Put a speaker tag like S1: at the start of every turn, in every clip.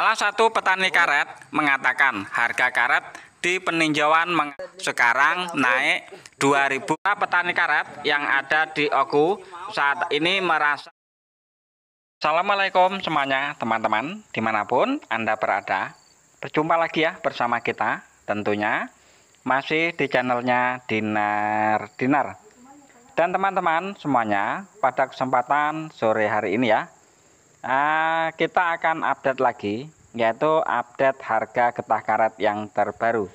S1: Salah satu petani karet mengatakan harga karet di peninjauan sekarang naik 2000 petani karet yang ada di Oku saat ini merasa Assalamualaikum semuanya teman-teman di mana pun Anda berada. Berjumpa lagi ya bersama kita tentunya masih di channelnya Dinar Dinar. Dan teman-teman semuanya pada kesempatan sore hari ini ya uh, kita akan update lagi yaitu update harga getah karet yang terbaru.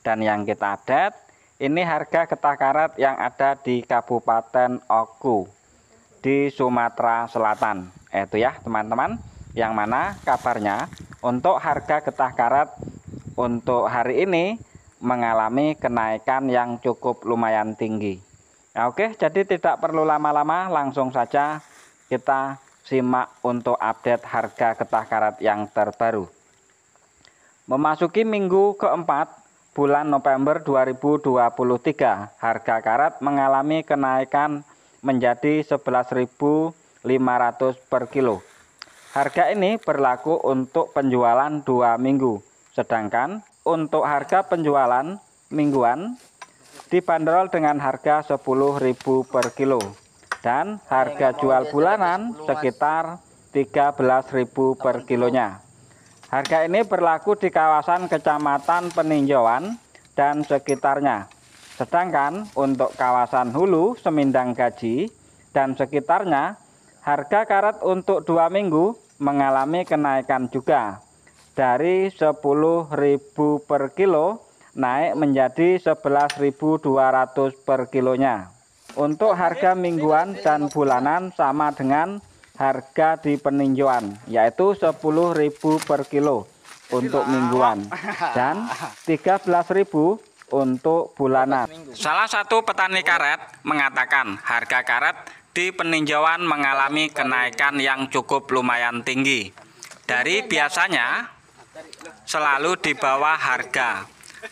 S1: Dan yang kita update ini harga getah karet yang ada di Kabupaten Oku di Sumatera Selatan. Itu ya teman-teman yang mana kabarnya untuk harga getah karet untuk hari ini mengalami kenaikan yang cukup lumayan tinggi. Nah, oke jadi tidak perlu lama-lama langsung saja kita simak untuk update harga getah karet yang terbaru. Memasuki minggu keempat bulan November 2023, harga karet mengalami kenaikan menjadi 11.500 per kilo. Harga ini berlaku untuk penjualan dua minggu, sedangkan untuk harga penjualan mingguan dibanderol dengan harga 10.000 per kilo dan harga jual bulanan sekitar 13.000 per kilonya. Harga ini berlaku di kawasan Kecamatan Peninjauan dan sekitarnya. Sedangkan untuk kawasan Hulu, Semindang Gaji, dan sekitarnya, harga karet untuk dua minggu mengalami kenaikan juga. Dari 10.000 per kilo naik menjadi 11.200 per kilonya. Untuk harga mingguan dan bulanan sama dengan harga di peninjauan yaitu 10.000 per kilo untuk mingguan dan 13.000 untuk bulanan. Salah satu petani karet mengatakan harga karet di peninjauan mengalami kenaikan yang cukup lumayan tinggi. Dari biasanya selalu di bawah harga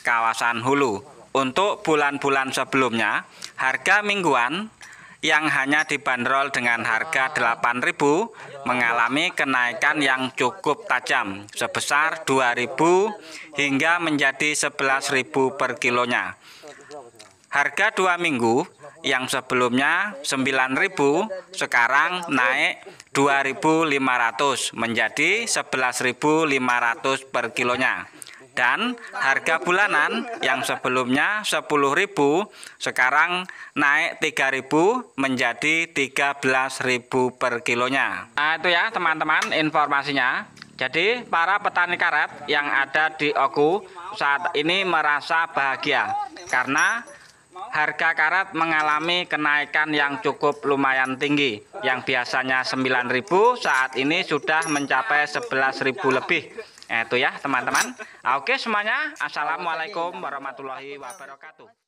S1: kawasan hulu untuk bulan-bulan sebelumnya, harga mingguan yang hanya dibanderol dengan harga 8.000 mengalami kenaikan yang cukup tajam sebesar 2.000 hingga menjadi 11.000 per kilonya. Harga dua minggu yang sebelumnya 9.000 sekarang naik 2.500 menjadi 11.500 per kilonya dan harga bulanan yang sebelumnya 10.000 sekarang naik 3.000 menjadi 13.000 per kilonya. Nah, itu ya teman-teman informasinya. Jadi para petani karet yang ada di Oku saat ini merasa bahagia karena harga karet mengalami kenaikan yang cukup lumayan tinggi. Yang biasanya 9.000 saat ini sudah mencapai 11.000 lebih. Itu ya teman-teman. Oke semuanya. Assalamualaikum warahmatullahi wabarakatuh.